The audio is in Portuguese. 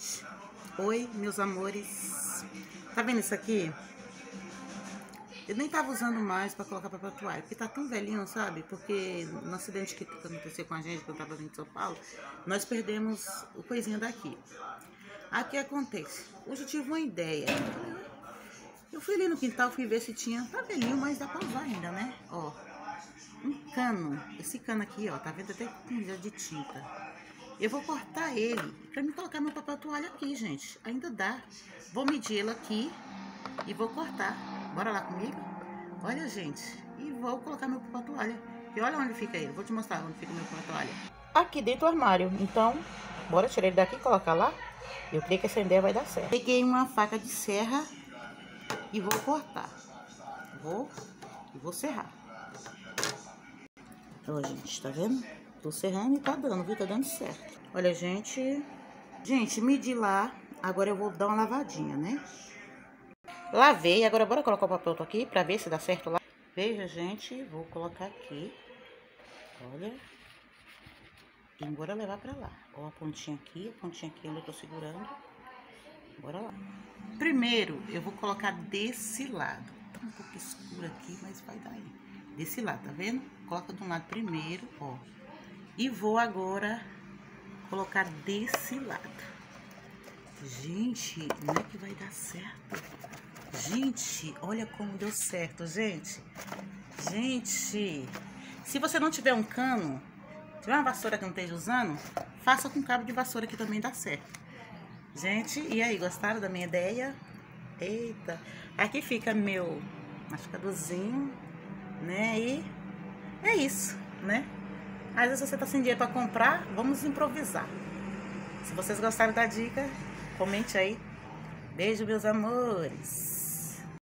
gente. Oi, meus amores. Tá vendo isso aqui? Eu nem tava usando mais pra colocar papel toalha, porque tá tão velhinho, sabe? Porque no acidente que aconteceu com a gente, quando tava vindo de São Paulo, nós perdemos o coisinha daqui. Aí o que acontece? Hoje eu tive uma ideia. Eu fui ali no quintal, fui ver se tinha. Tá velhinho, mas dá pra usar ainda, né? Ó. Um cano. Esse cano aqui, ó, tá vendo até pinga de tinta. Eu vou cortar ele pra me colocar meu papel toalha aqui, gente. Ainda dá. Vou medir ele aqui e vou cortar. Bora lá comigo? Olha, gente. E vou colocar meu papel toalha. E olha onde fica ele. Vou te mostrar onde fica meu papel toalha. Aqui dentro do armário. Então, bora tirar ele daqui e colocar lá. Eu creio que essa ideia vai dar certo. Peguei uma faca de serra e vou cortar. Vou e vou serrar. Ó, gente, tá vendo? Tô serrando e tá dando, viu? Tá dando certo. Olha, gente. Gente, medi lá. Agora eu vou dar uma lavadinha, né? Lavei. Agora bora colocar o papel aqui pra ver se dá certo lá. Veja, gente. Vou colocar aqui. Olha. E bora levar pra lá. Ó a pontinha aqui, a pontinha aqui onde eu tô segurando. Bora lá. Primeiro, eu vou colocar desse lado. Tá um pouco escuro aqui, mas vai dar aí. Desse lado, tá vendo? Coloca de um lado primeiro, ó. E vou agora colocar desse lado. Gente, não é que vai dar certo? Gente, olha como deu certo, gente. Gente, se você não tiver um cano, tiver uma vassoura que não esteja usando, faça com cabo de vassoura que também dá certo. Gente, e aí, gostaram da minha ideia? Eita, aqui fica meu machucadorzinho, né? E é isso, né? Às vezes você tá sem dinheiro para comprar, vamos improvisar. Se vocês gostaram da dica, comente aí. Beijo, meus amores.